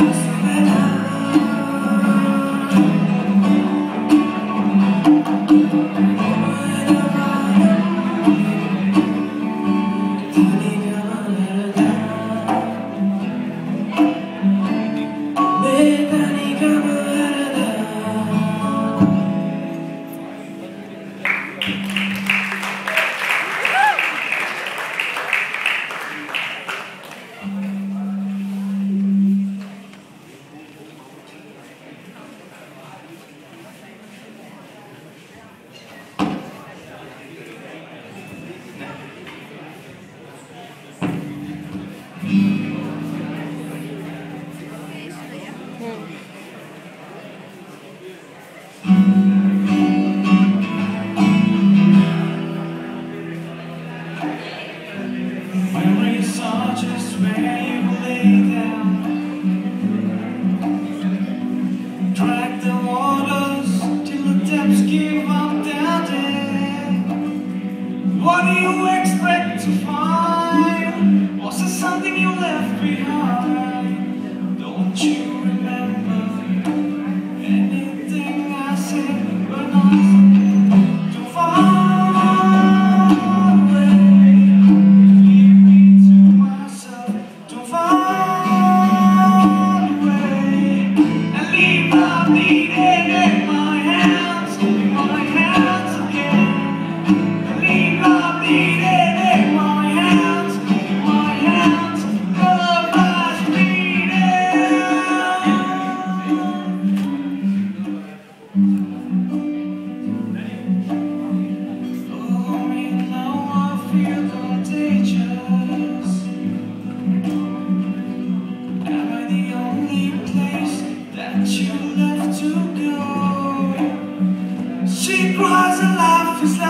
house. My research just where you left to go She cries and laughs. like